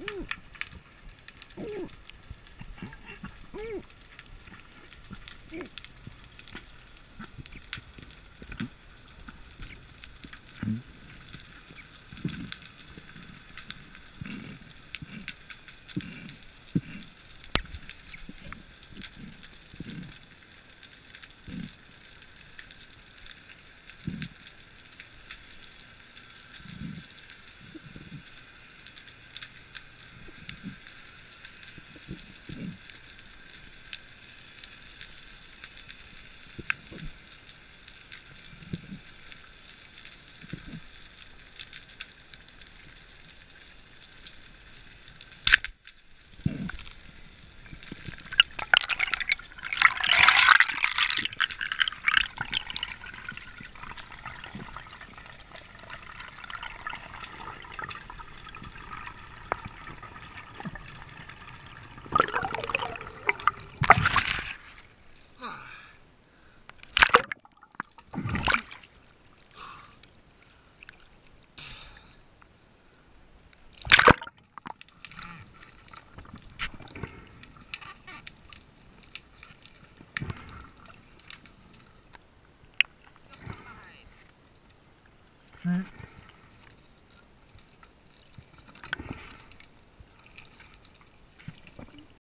Mm-hmm. feet.